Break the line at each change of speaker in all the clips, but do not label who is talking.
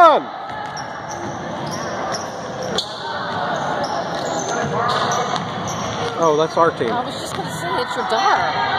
on. Oh, that's our team.
I was just going to say, it's your daughter.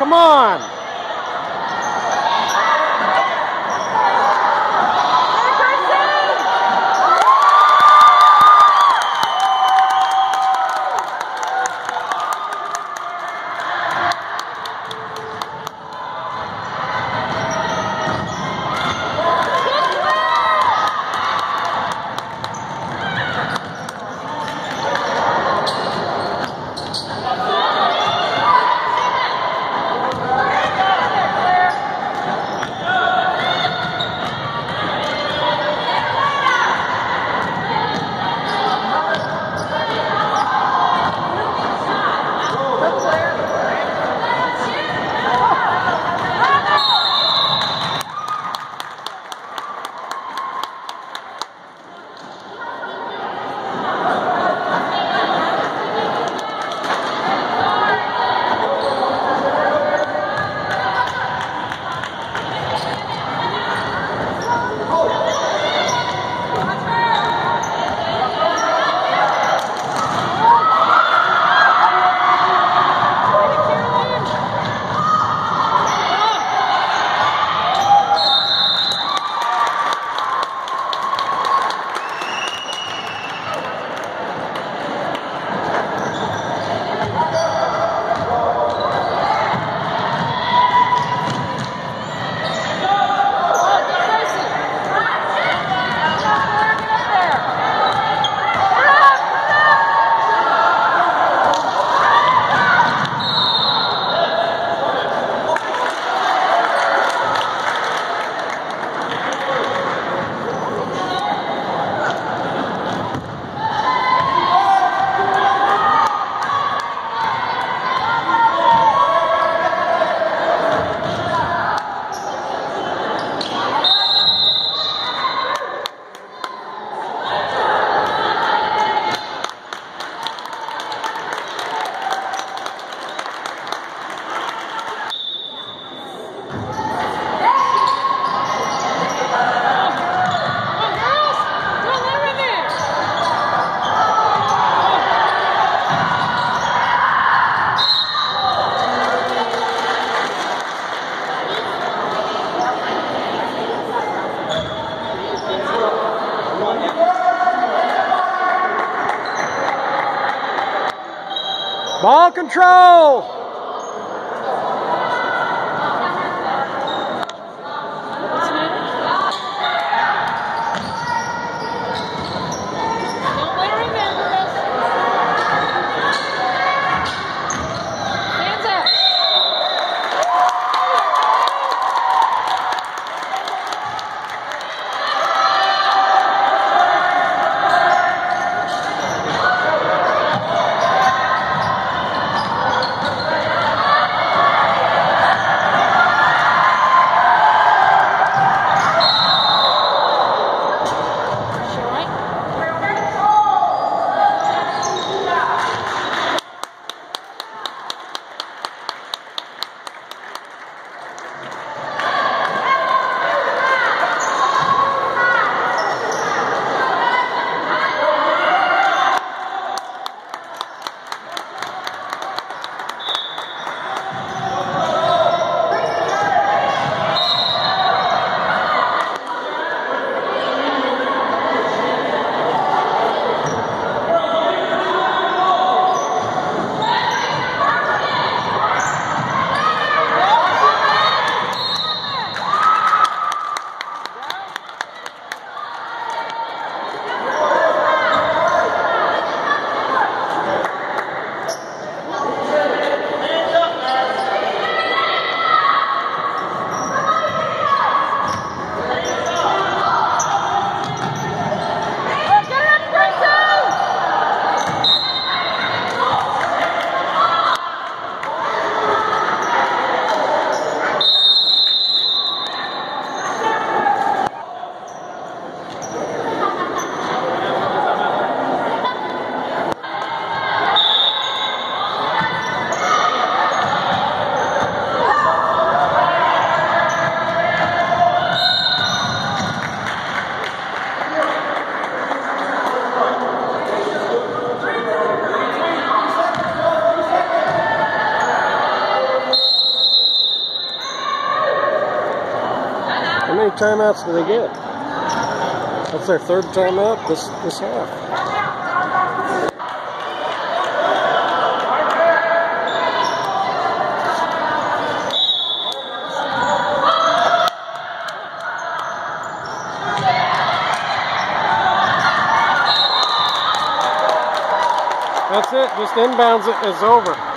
Come on. Control. Timeouts do they get? That's their third timeout this this half. That's it. Just inbounds it. It's over.